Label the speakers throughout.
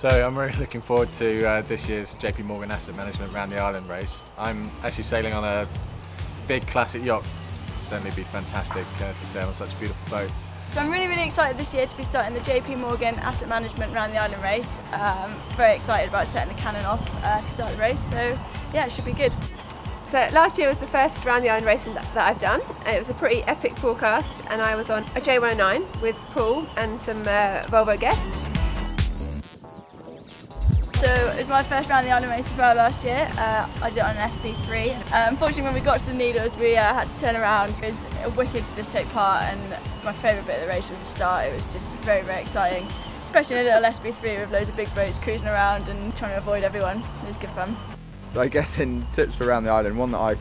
Speaker 1: So I'm really looking forward to uh, this year's JP Morgan Asset Management Round the Island race. I'm actually sailing on a big classic yacht. It'll certainly be fantastic uh, to sail on such a beautiful boat.
Speaker 2: So I'm really, really excited this year to be starting the JP Morgan Asset Management Round the Island race. Um, very excited about setting the cannon off uh, to start the race. So yeah, it should be good.
Speaker 3: So last year was the first round the island racing that, that, I've done and it was a pretty epic forecast and I was on a J109 with Paul and some uh, Volvo guests.
Speaker 2: So it was my first round of the island race as well last year. Uh, I did it on an SB3. Uh, unfortunately when we got to the Needles we uh, had to turn around. It was wicked to just take part and my favourite bit of the race was the start. It was just very very exciting. Especially in a little SB3 with loads of big boats cruising around and trying to avoid everyone. It was good fun.
Speaker 4: So I guess in tips for around the island, one that I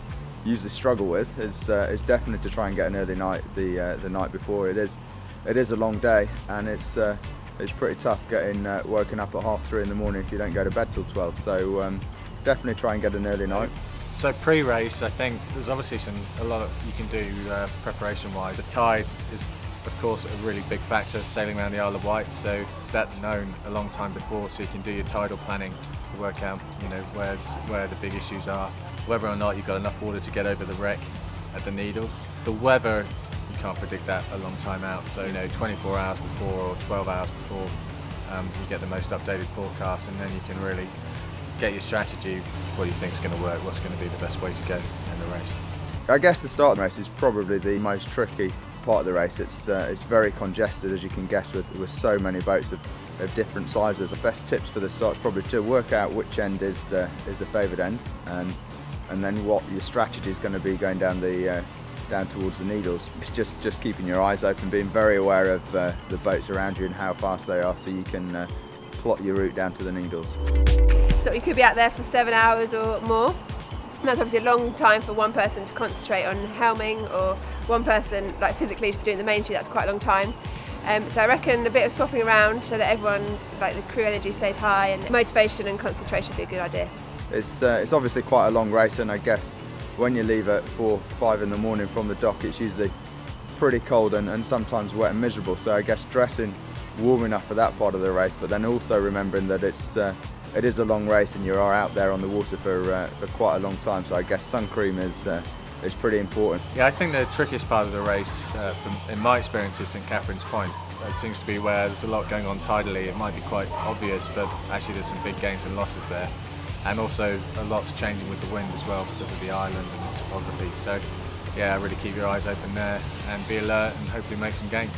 Speaker 4: usually struggle with is uh, is definitely to try and get an early night the uh, the night before. It is it is a long day and it's uh, it's pretty tough getting uh, woken up at half three in the morning if you don't go to bed till 12. So um, definitely try and get an early night.
Speaker 1: So pre-race, I think there's obviously some a lot of you can do uh, preparation-wise. The tide is, of course, a really big factor sailing around the Isle of Wight. So that's known a long time before. So you can do your tidal planning to work out, you know, where's where the big issues are, whether or not you've got enough water to get over the wreck at the Needles. The weather can't predict that a long time out. So, you know, 24 hours before or 12 hours before um, you get the most updated forecast and then you can really get your strategy, what you think is going to work, what's going to be the best way to go in the race.
Speaker 4: I guess the start of the race is probably the most tricky part of the race. It's uh, it's very congested as you can guess with, with so many boats of, of different sizes. The best tips for the start is probably to work out which end is the, is the favoured end and and then what your strategy is going to be going down the uh, down towards the needles. It's just, just keeping your eyes open, being very aware of uh, the boats around you and how fast they are so you can uh, plot your route down to the needles.
Speaker 3: So you could be out there for seven hours or more. And that's obviously a long time for one person to concentrate on helming or one person like physically to be doing the main sheet, that's quite a long time. Um, so I reckon a bit of swapping around so that everyone's like the crew energy stays high and motivation and concentration would be a good idea.
Speaker 4: It's, uh, it's obviously quite a long race and I guess when you leave at four, five in the morning from the dock, it's usually pretty cold and, and sometimes wet and miserable. So I guess dressing warm enough for that part of the race, but then also remembering that it's uh, it is a long race and you are out there on the water for uh, for quite a long time. So I guess sun cream is uh, is pretty important.
Speaker 1: Yeah, I think the trickiest part of the race, uh, from, in my experience, is St Catherine's Point. It seems to be where there's a lot going on tidally. It might be quite obvious, but actually there's some big gains and losses there and also a lot's changing with the wind as well because of the island and the topography. So yeah, really keep your eyes open there and be alert and hopefully make some gains.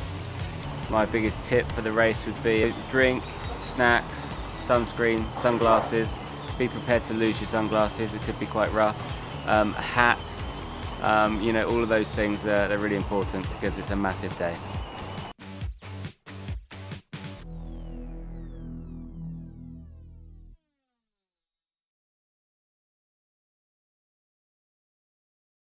Speaker 5: My biggest tip for the race would be drink, snacks, sunscreen, sunglasses. Be prepared to lose your sunglasses, it could be quite rough. Um, a hat, um, you know, all of those things, they're, they're really important because it's a massive day.